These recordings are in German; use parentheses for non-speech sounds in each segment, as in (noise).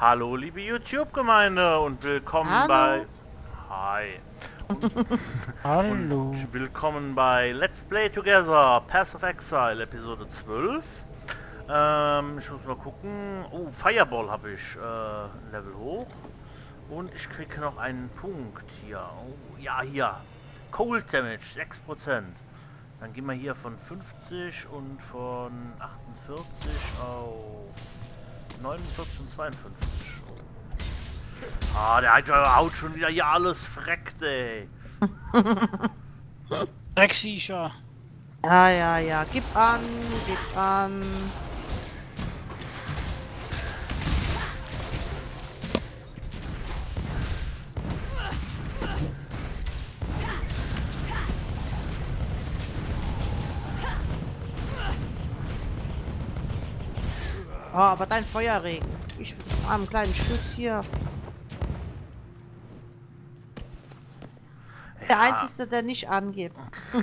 Hallo liebe YouTube-Gemeinde und willkommen Hallo. bei... Hi. (laughs) Hallo. Und willkommen bei Let's Play Together Path of Exile Episode 12. Ähm, ich muss mal gucken. Oh, Fireball habe ich äh, Level hoch. Und ich kriege noch einen Punkt hier. Oh, ja, hier. Cold Damage, 6%. Dann gehen wir hier von 50 und von 48 auf 49 und 52. Ah, der hat ja haut schon wieder hier alles freckt, ey. Drecksviecher. Ja, ja, ja. Gib an, gib an. Oh, aber dein Feuerregen. Ich mit einem kleinen Schuss hier. Der Ja. Einzige, der nicht angibt. (laughs)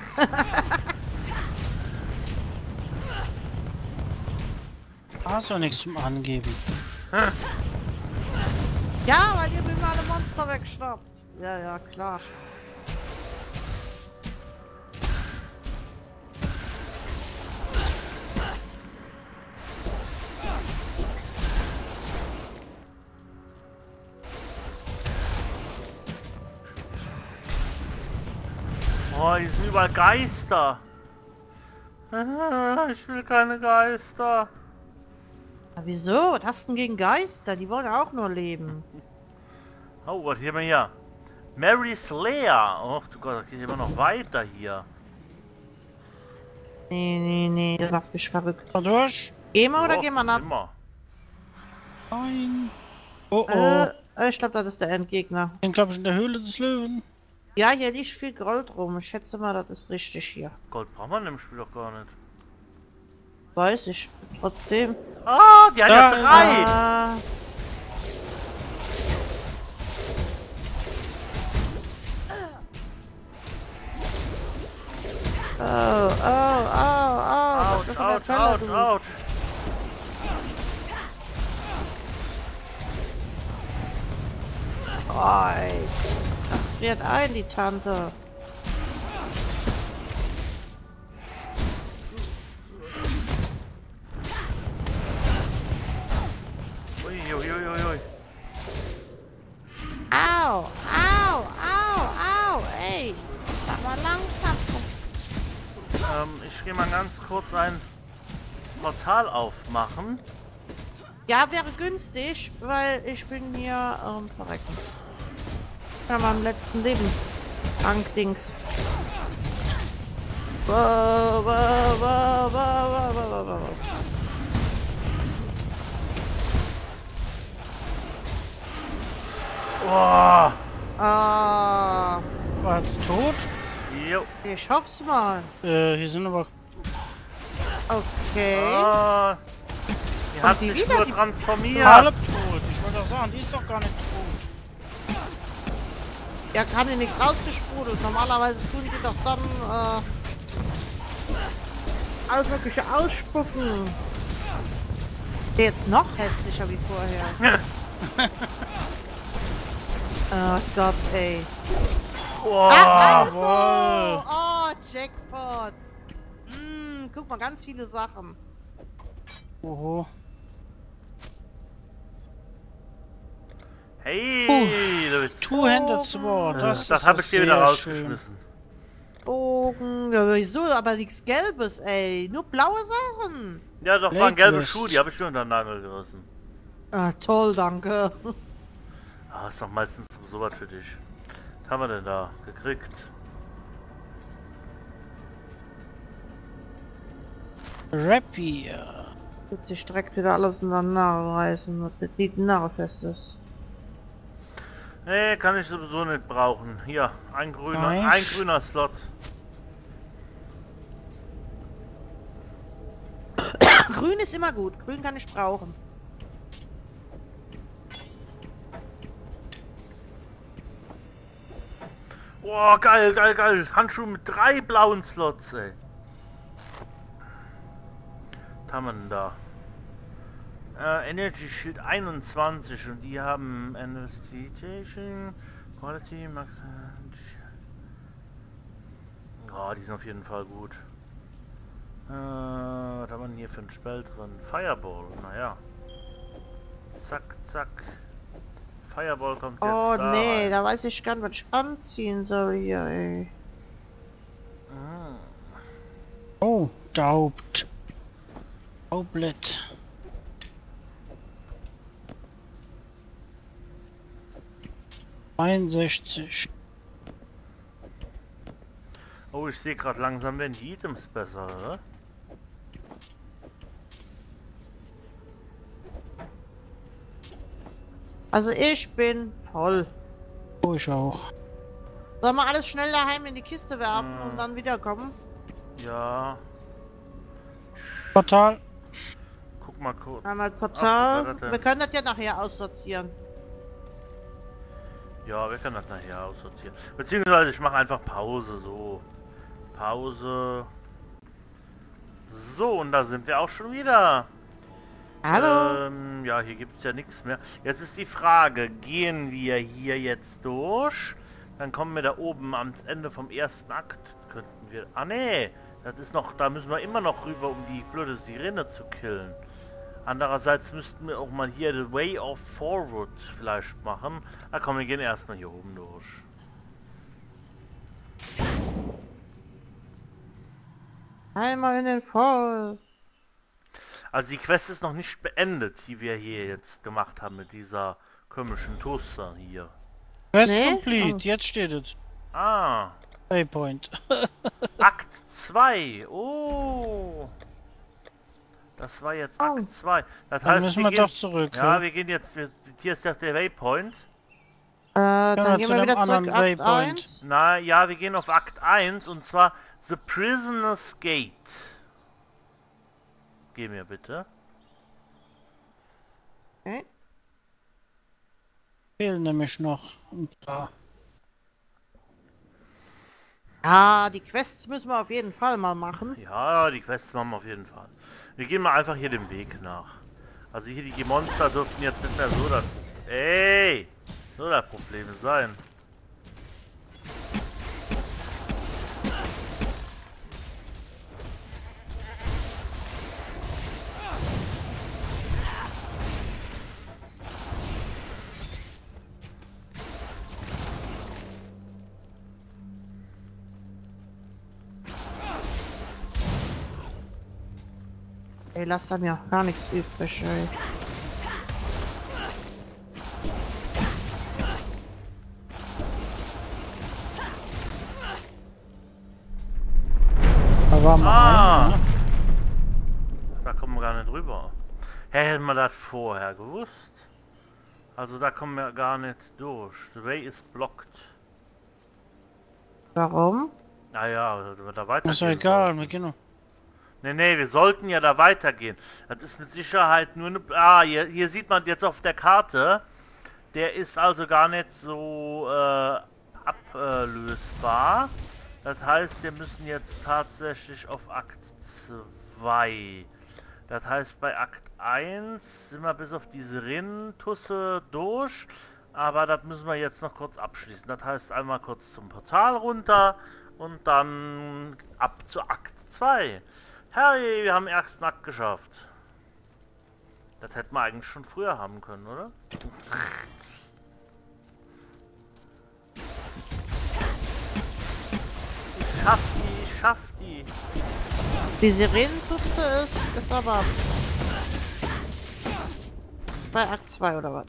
Hast du nichts zum Angeben. Ja, weil ihr mir alle Monster wegschnappt. Ja, ja, klar. Überall Geister. Ah, Ich will keine Geister. Ja, wieso? Was hast du denn gegen Geister? Die wollen auch nur leben. Oh, was hier haben wir hier? Mary Slayer. Oh du Gott, das geht immer noch weiter hier. Nee, nee, nee, du machst mich verrückt. Mal durch. Gehen wir oder gehen wir nach... Immer. Nein. Oh oh. Äh, ich glaube, das ist der Endgegner. Ich bin glaube ich in der Höhle des Löwen. Ja, hier liegt viel Gold rum. Ich schätze mal, das ist richtig hier. Gold braucht man im Spiel doch gar nicht. Weiß ich. Trotzdem. Ah, die hat ja, drei. Ah. Oh, oh, oh, oh. Autsch, autsch, der autsch, autsch. Das friert ein, die Tante. Ui, ui, ui, ui, ui. Au, au, au, au, ey. Sag mal langsam. Ähm, ich gehe mal ganz kurz ein Portal aufmachen. Ja, wäre günstig, weil ich bin hier ähm, verrecken. Letzten. Wow, wow, wow, wow, wow, wow, wow, wow. Oh, Ah, War sie tot? jo. ich hoff's mal. Äh, hier sind aber... Okay. Ah, die hat die sich wieder, nur die- transformiert. Halb tot. Ich wollte doch sagen, die ist doch gar nicht tot. Ja, haben die nichts rausgesprudelt. Normalerweise tun die doch dann äh, alles mögliche ausspucken. Der jetzt noch hässlicher wie vorher. (laughs) oh Gott, ey. Oh, Ah, also! Oh, Jackpot. Hm, guck mal, ganz viele Sachen. Oho. Hey, Two-Handed Sword. Äh, Das, das habe ich dir wieder rausgeschmissen. Bogen. Ja, wieso? Aber nichts Gelbes, ey. Nur blaue Sachen. Ja, doch, waren gelbe. Schuhe, die habe ich mir unter den Nagel gerissen. Ah, toll, danke. Ah, ist doch meistens sowas für dich. Was haben wir denn da gekriegt? Schön. Rapier. Wird sich direkt wieder alles in der Narre reißen, was die Narre fest ist. Nee, kann ich sowieso nicht brauchen. Hier, ein grüner, Nice. ein grüner Slot. Grün ist immer gut. Grün kann ich brauchen. Boah, geil, geil, geil. Handschuhe mit drei blauen Slots, ey. Was haben wir denn da? Äh, Energy Shield 21 und die haben Investigation, Quality, Max... Ja, die sind auf jeden Fall gut. Äh, was haben wir hier für ein Spell drin? Fireball, naja. Zack, zack. Fireball kommt jetzt Oh da nee, rein. da weiß ich gar nicht, was ich anziehen soll hier, ey. Ah. Oh, Daubt. Daublet. Einundsechzig. Oh, ich sehe gerade langsam werden die Items besser, oder? Also ich bin voll. Oh, ich auch. Sollen wir alles schnell daheim in die Kiste werfen Hm. und dann wiederkommen? Ja. Portal. Guck mal kurz. Einmal Portal. Ach, wir können das ja nachher aussortieren. Ja, wir können das nachher aussortieren. Beziehungsweise ich mache einfach Pause, so. Pause. So, und da sind wir auch schon wieder. Hallo? Ähm, ja, hier gibt es ja nichts mehr. Jetzt ist die Frage, gehen wir hier jetzt durch? Dann kommen wir da oben am Ende vom ersten Akt. Könnten wir... Ah, nee. Das ist noch... Da müssen wir immer noch rüber, um die blöde Sirene zu killen. Andererseits müssten wir auch mal hier The Way of Forward vielleicht machen. Na komm, wir gehen erstmal hier oben durch. Einmal in den Forst. Also die Quest ist noch nicht beendet, die wir hier jetzt gemacht haben mit dieser komischen Toaster hier. Quest Nee? complete. Oh. Jetzt steht es. Ah, Waypoint. (laughs) Akt 2. Oh. Das war jetzt Oh. Akt 2. Das Dann heißt, müssen wir wir gehen, doch zurück. Ja, Ja, wir gehen jetzt... Wir, hier ist der Waypoint. Äh, dann wir gehen zu wir wieder zurück. Akt Waypoint. 1. Na ja, wir gehen auf Akt 1 und zwar The Prisoner's Gate. Geh mir bitte. Okay. Fehlen nämlich noch ein paar. Ja, die Quests müssen wir auf jeden Fall mal machen. Ja, die Quests machen wir auf jeden Fall. Wir gehen mal einfach hier dem Weg nach. Also hier die Monster dürften jetzt nicht mehr so das... Ey! So das Problem sein. Ey, lass da mir gar nichts übrig, ey. Da war mal Ah. einer, ne? Da kommen wir gar nicht rüber. Hä, hätten wir das vorher gewusst? Also da kommen wir gar nicht durch. The way is blocked. Warum? Naja, wenn wir da weiter. Ist doch egal, wir gehen noch. Nee, nee, wir sollten ja da weitergehen. Das ist mit Sicherheit nur eine... Ah, hier, hier sieht man jetzt auf der Karte. Der ist also gar nicht so äh, ablösbar. Das heißt, wir müssen jetzt tatsächlich auf Akt 2. Das heißt, bei Akt 1 sind wir bis auf diese Rinnentusse durch. Aber das müssen wir jetzt noch kurz abschließen. Das heißt, einmal kurz zum Portal runter und dann ab zu Akt 2. Hey, wir haben den ersten Akt geschafft. Das hätten wir eigentlich schon früher haben können, oder? Ich schaff die, ich schaff die. Die Sirenenputze ist, ist aber bei Akt 2 oder was?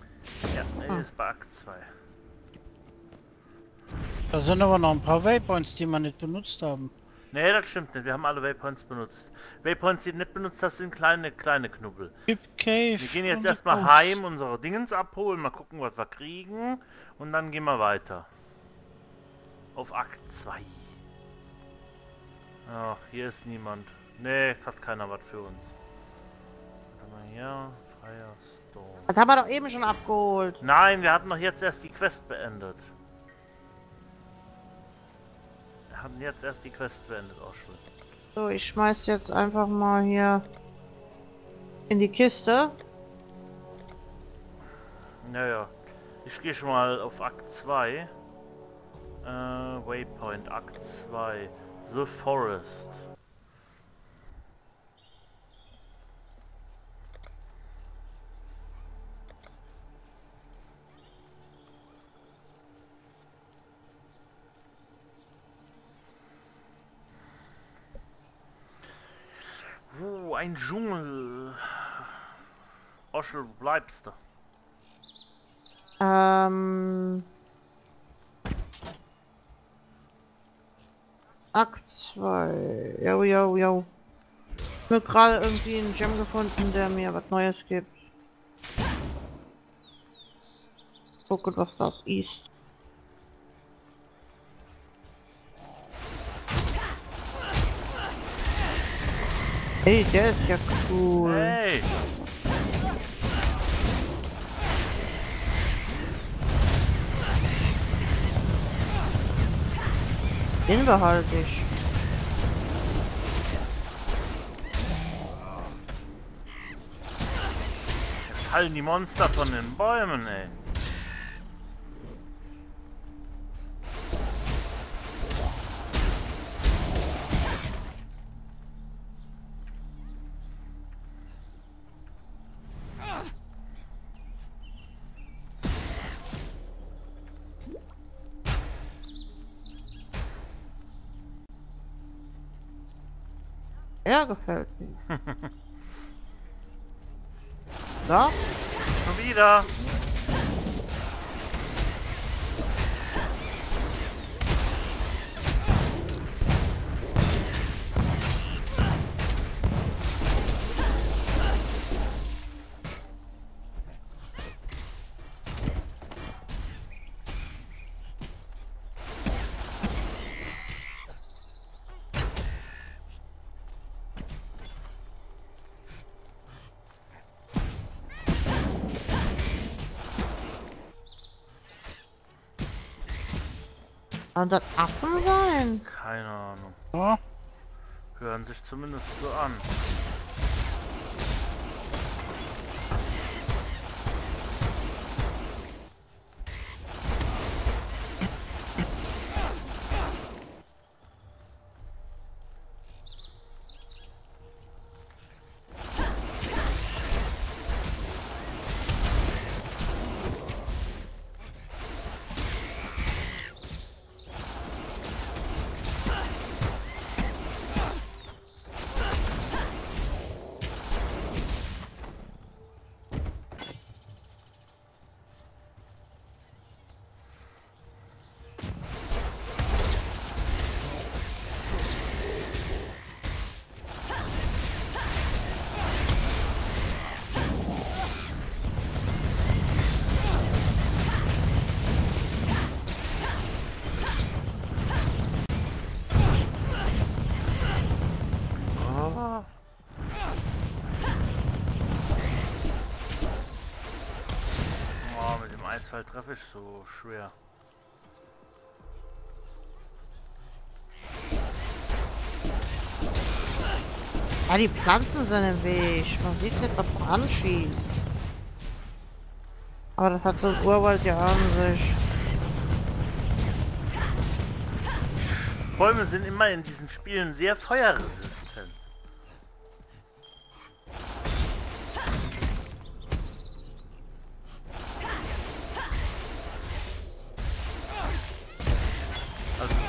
Ja, er ist bei Akt 2. Da sind aber noch ein paar Waypoints, die wir nicht benutzt haben. Nee, das stimmt nicht. Wir haben alle Waypoints benutzt. Waypoints, die nicht benutzt hast, sind kleine, kleine Knubbel. Hip Cave. Wir gehen jetzt erstmal heim, unsere Dingens abholen, mal gucken, was wir kriegen. Und dann gehen wir weiter. Auf Akt 2. Ach, hier ist niemand. Nee, hat keiner was für uns. Warte mal hier. Firestorm. Das haben wir doch eben schon abgeholt. Nein, wir hatten doch jetzt erst die Quest beendet. haben jetzt erst die Quest beendet, auch schon. So, ich schmeiß jetzt einfach mal hier in die Kiste. Naja, ich gehe schon mal auf Akt 2. Äh, Waypoint, Akt 2. The Forest. Ein Dschungel. Oschel, bleibst du? Ähm. Akt 2. Jo, jo, jo. Ich habe gerade irgendwie einen Gem gefunden, der mir was Neues gibt. Gucken, was das ist. Hey, der ist ja cool. Hey! Den behalte ich. Jetzt fallen die Monster von den Bäumen, ey. Er gefällt mir. (laughs) da? Schon wieder. Kann das Affen sein? Keine Ahnung. Ja, Hören sich zumindest so an. Eisfall treffe ich so schwer. Ja, die Pflanzen sind im Weg. Man sieht nicht, was man anschießt. Aber das hat so ein Urwald ja an sich. Bäume sind immer in diesen Spielen sehr feuerresistent.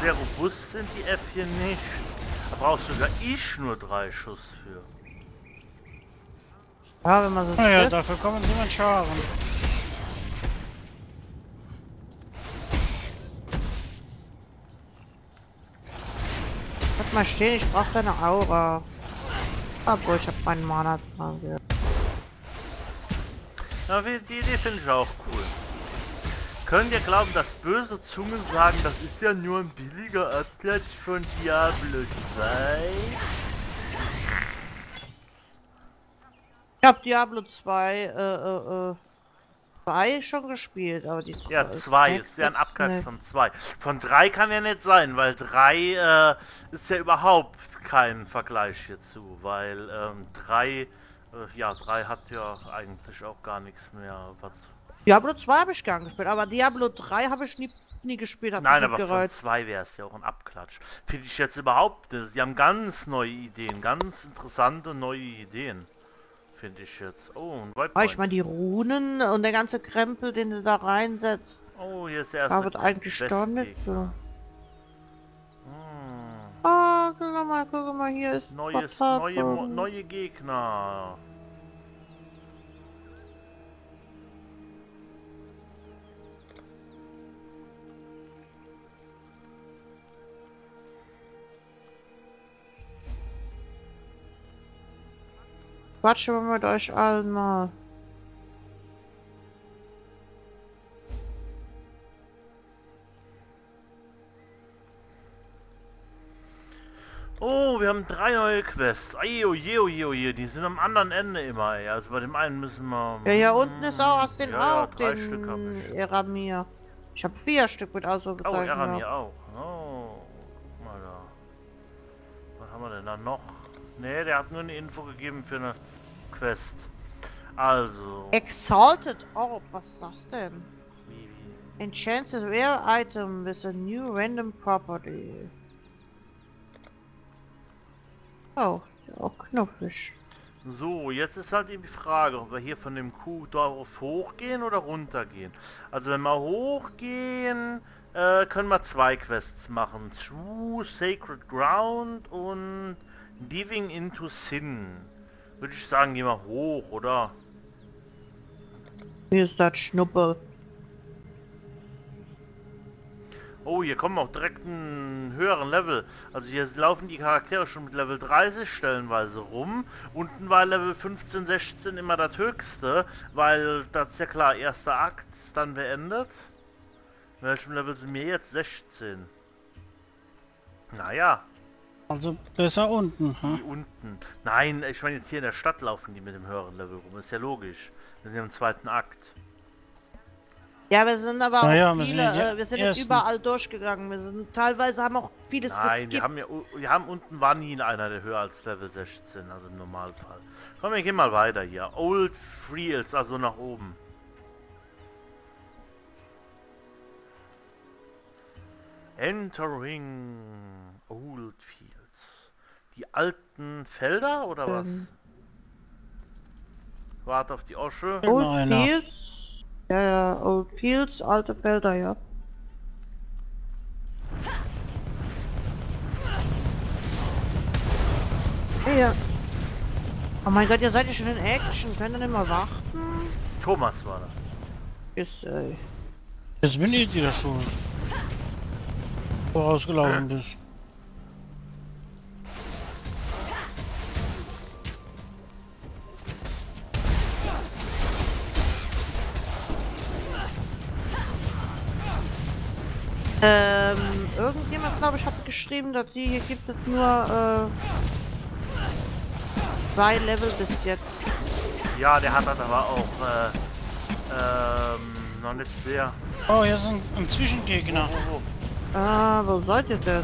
Sehr robust sind die Äffchen nicht. Da brauchst sogar ich nur drei Schuss für. Ja, wenn man so naja, trifft. dafür kommen sie mit Scharen. Lass mal stehen, ich brauche deine Aura. Obwohl, ich habe meinen Mana dran gehört. Wie- die Idee finde ich auch cool. Könnt ihr glauben, dass böse Zungen sagen, das ist ja nur ein billiger Abklatsch von Diablo 2? Ich habe Diablo 2, äh, äh, äh, 2 schon gespielt, aber die Ja, ist 2 nicht ist ja ein Abklatsch von 2. Von 3 kann ja nicht sein, weil 3 äh, ist ja überhaupt kein Vergleich hierzu, weil 3, äh, ja, 3 hat ja eigentlich auch gar nichts mehr, was Diablo 2 habe ich gern gespielt, aber Diablo 3 habe ich nie, nie gespielt. Nein, aber nicht von gereizt. 2 wäre es ja auch ein Abklatsch. Finde ich jetzt überhaupt nicht. Sie haben ganz neue Ideen, ganz interessante neue Ideen. Finde ich jetzt. Oh, ein Waypoint. ich meine, die Runen und der ganze Krempel, den du da reinsetzt, oh, hier ist der erste da wird eigentlich so. Questgegner. Hm. Ah, guck mal, guck mal, hier ist Neues, neue, neue Gegner. Quatschen wir mit euch allen mal. Oh, wir haben drei neue Quests. Ai, oje, oje, oje. Die sind am anderen Ende immer, ey. Also bei dem einen müssen wir... Ja, hier unten ist auch aus den Ja, ja, auch, drei Stück hab den ich. Eramir. Ich habe vier Stück mit Oh, Ausrufezeichen. Aramir gehabt. auch. Oh, guck mal da. Was haben wir denn da noch? Ne, der hat nur eine Info gegeben für eine Quest. Also. Exalted Orb, was ist das denn? Enchanted rare item with a new random property. Oh, ist auch knuffig. So, jetzt ist halt eben die Frage, ob wir hier von dem Kuhdorf hochgehen oder runtergehen. Also wenn wir hochgehen, äh, können wir zwei Quests machen. True Sacred Ground und Diving into Sin. Würde ich sagen, gehen wir hoch, oder? Hier ist das Schnuppe. Oh, hier kommen auch direkt einen höheren Level. Also hier laufen die Charaktere schon mit Level 30 stellenweise rum. Unten war Level 15, 16 immer das höchste, weil das ist ja klar, erster Akt ist dann beendet. In welchem Level sind wir jetzt? 16. Naja, Also besser unten. die Hm? unten. Nein, ich meine jetzt hier in der Stadt laufen die mit dem höheren Level rum. Ist ja logisch. Wir sind ja im zweiten Akt. Ja, wir sind aber auch ja, wir viele, sind ja äh, wir sind jetzt überall durchgegangen. Wir sind teilweise haben auch vieles Nein, wir geskippt. haben ja, wir haben unten war nie einer, der höher als Level 16, also im Normalfall. Komm, wir gehen mal weiter hier. Old Fields, also nach oben. Entering Old Fields. Die alten Felder oder was? Ähm. Warte auf die Osche. Old Einer. Fields. Ja, ja, Old Fields, alte Felder, ja. Ja. Oh mein Gott, ihr seid ja schon in Action. Könnt ihr nicht mal warten? Thomas war das. Ist, äh, Jetzt bin ich wieder schuld. Vorausgelaufen (clears throat) bist. Ähm, irgendjemand, glaube ich, hat geschrieben, dass die hier gibt es nur, äh, zwei Level bis jetzt. Ja, der hat das aber auch äh, ähm, noch nicht sehr. Oh, hier ist ein, Zwischengegner. Oh, oh. Ah, wo seid ihr denn?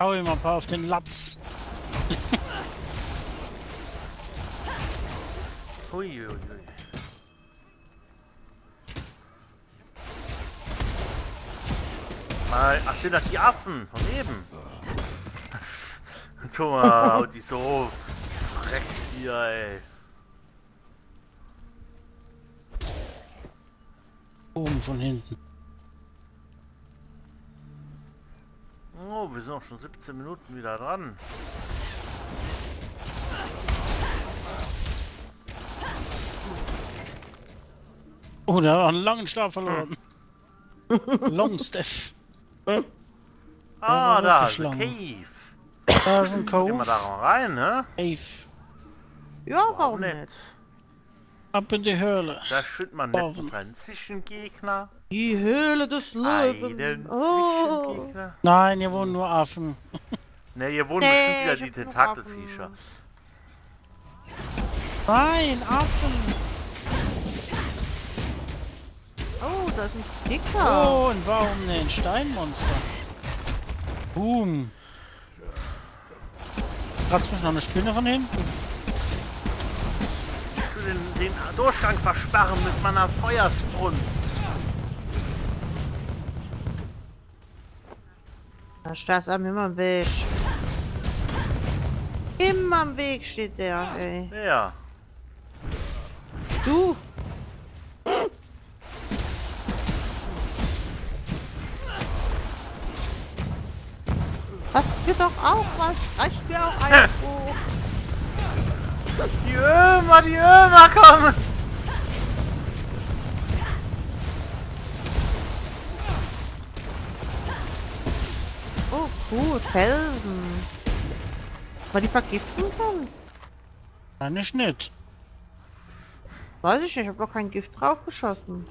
Hau ihm mal ein paar auf den Latz. Hui, hui, hui. Mal, ach, sind das die Affen von eben? (laughs) Thomas, haut die so frech hier, ey. Oben von hinten. Oh, wir sind auch schon 17 Minuten wieder dran. Oh, der hat einen langen Stab verloren. (laughs) Longstaff. Ah, da, the lang. Cave. Da ist ein Gehen wir da rein, ne? Cave. Ja, warum nicht? nicht? Ab in die Höhle. Da findet man Warum? nicht einen Zwischengegner. Die Höhle des Löwen. Einen Oh. Nein, hier wohnen nur Affen. (laughs) Ne, hier wohnen Nee, bestimmt wieder die. Affen. Nein, Affen. Oh, da ist ein Dicker. Oh, und warum ein Steinmonster? Boom. Kratzt mich noch eine Spinne von hinten? Ich tue den, den Durchgang versperren mit meiner Feuersbrunst. Da steht einem immer im Weg. Immer im Weg steht der, ey. Ja. Du! Das geht doch auch was. Reicht mir auch ein hoch. Die Ömer, die Ömer kommen! Oh, gut, Felsen. War die vergiften kann? Nein, ich nicht. Weiß ich nicht, ich hab doch kein Gift draufgeschossen.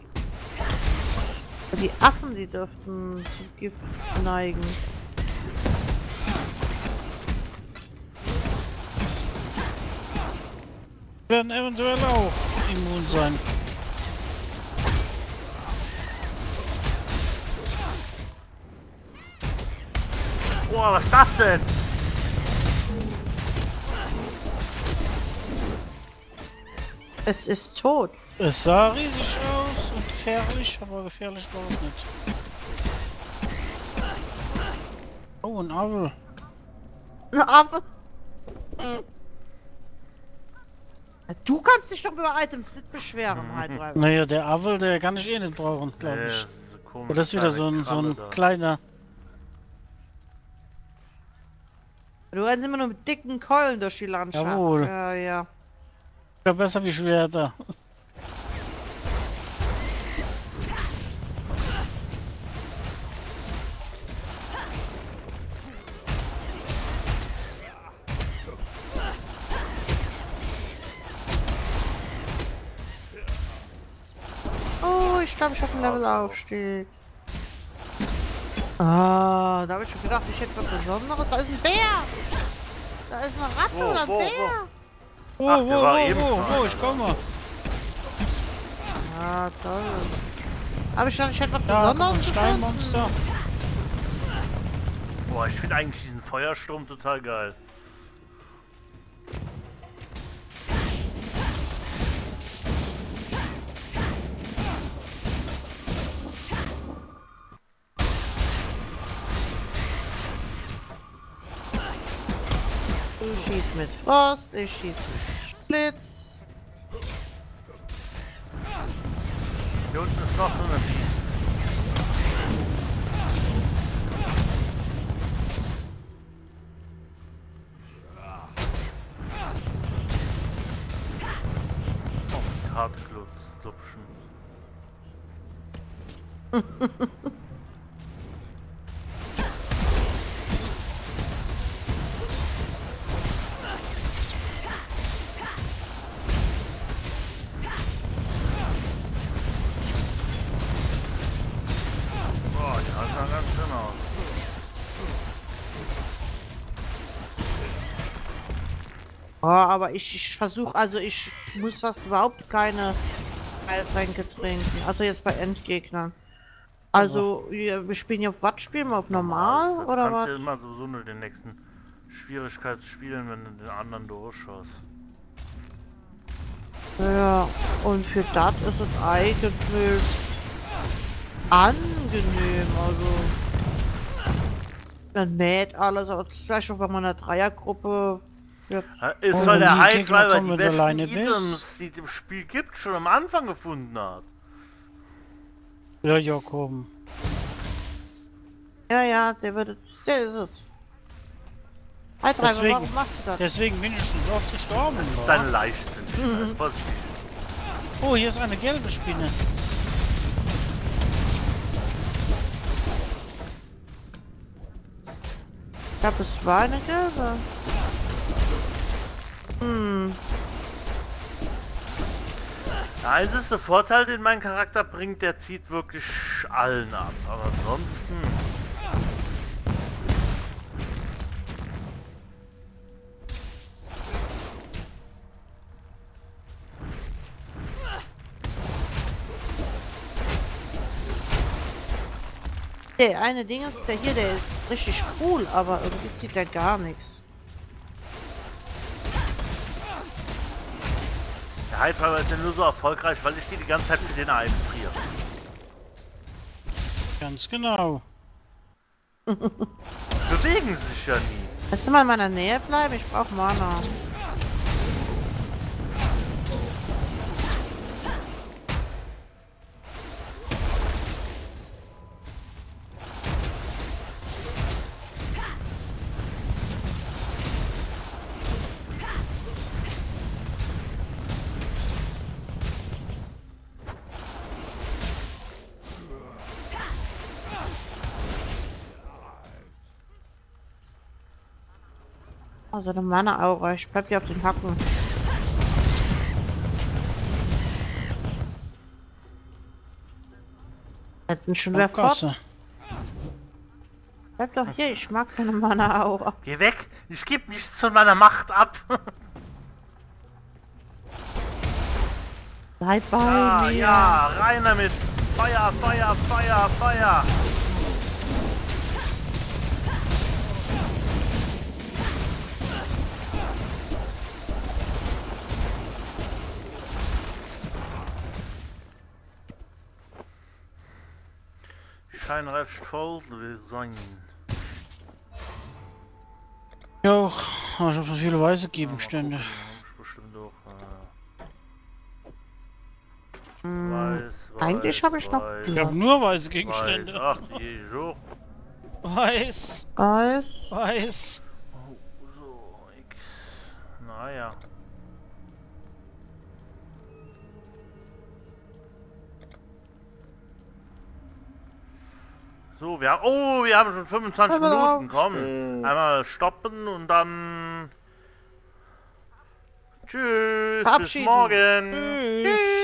Die Affen, die dürften zu Gift neigen. Werden eventuell auch immun sein. Boah, was ist das denn? Es ist tot. Es sah riesig aus und gefährlich, aber gefährlich war es nicht. Oh, ein Apfel. Aber... Du kannst dich doch über Items nicht beschweren, Heidreiber. Naja, der Apfel, der kann ich eh nicht brauchen, Äh, glaube ich. Aber das ist wieder so ein, so ein da. kleiner. Du rennst immer nur mit dicken Keulen durch die Landschaft. Jawohl. Ja, ja. Ja, besser wie Schwerter. Ich glaube, ich habe einen Levelaufstieg. Ah, da habe ich schon gedacht, ich hätte was Besonderes. Da ist ein Bär! Da ist eine Ratte Wo, oder ein wo, Bär! Wo, Ach, wo, war wo, wo, wo, einer. ich komme. Ah, toll. Habe ich schon, ich hätte was Ja, mal, ein Besonderes Steinmonster. Boah, ich finde eigentlich diesen Feuersturm total geil. Mit Frost, ich schieß mit Blitz. Hier unten ist noch so eine Biest. Oh, (laughs) aber ich, ich versuche, also ich muss fast überhaupt keine Heiltränke trinken. Also jetzt bei Endgegnern. Also, wir spielen ja auf was spielen wir? Auf normal Du oder kannst was? ja immer sowieso nur den nächsten Schwierigkeit spielen, wenn du den anderen durchschaust. Ja, und für das ist es eigentlich angenehm, also. Man mäht alles, aber vielleicht auch wenn man in einer Dreiergruppe Ja, Ist Oh, soll der er kommen, die besten alleine bist. Items, die es im Spiel gibt, schon am Anfang gefunden hat. Ja, ja, komm. Ja, ja, der wird es. Der ist es. Hi, Treiber, Deswegen- warum machst du das? Deswegen bin ich schon so oft gestorben. Das ist Leichtsinnigkeit. Vorsichtig. Oh, hier ist eine gelbe Spinne. Ich glaube, es war eine gelbe. Hm. Der einzige Vorteil, den mein Charakter bringt, der zieht wirklich allen ab. Aber ansonsten... Der eine Dingens, der hier, der ist richtig cool, aber irgendwie zieht er gar nichts. Der Highflyer ist ja nur so erfolgreich, weil ich die die ganze Zeit mit denen einfriere. Ganz genau. (laughs) Bewegen sich ja nie. Willst du mal in meiner Nähe bleiben? Ich brauche Mana. Also eine Mana-Aura. Ich bleib dir auf den Hacken. Hätten schon wer fort. Bleib doch hier. Ich mag keine Mana-Aura. Geh weg! Ich gebe nichts von meiner Macht ab! (laughs) Bleib bei ah, mir. ja, rein damit! Feuer, Feuer, Feuer, Feuer! Schein recht voll sein. Jo, als ob es viele Weisegegenstände. Ich bestimmt auch. Äh, Hm, weiß, eigentlich weiß, habe ich noch weiß, Ich habe nur weiße weiß. Gegenstände. Ach, ich auch. Weiß, Eis. weiß. Oh, so, ich. Naja. So, wir haben. Oh, wir haben schon 25 Einmal Minuten. Komm. Einmal stoppen und dann. Tschüss. Bis morgen. Tschüss.